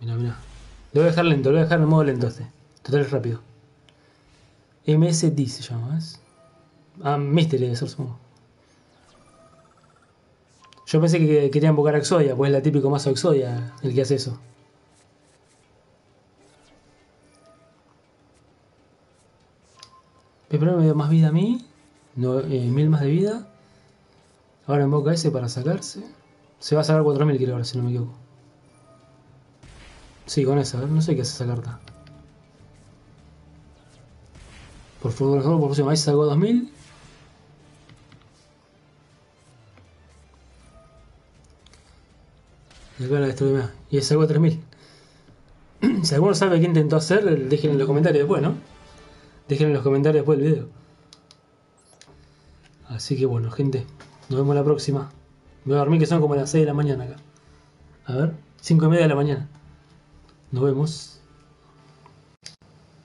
Mira, mira. Lo voy a dejar lento, lo voy a dejar en modo lento este. Total es rápido. MSD se llama, ¿ves? Ah, Mystery debe ser supongo. Yo pensé que quería invocar a Exodia, pues es la típico mazo Exodia el que hace eso. Pero me dio más vida a mí. No, eh, mil más de vida. Ahora invoca ese para sacarse. Se va a sacar 4000 quiero ahora, si no me equivoco. Sí, con esa, no sé qué hace esa carta. Por fútbol por próxima vez sacó 2000. Y acá la destruí más. Y sacó 3000. si alguno sabe qué intentó hacer, dejen en los comentarios después, ¿no? Dejen en los comentarios después del video. Así que bueno, gente. Nos vemos la próxima. Me voy a dormir que son como las 6 de la mañana acá. A ver, 5 y media de la mañana. Nos vemos.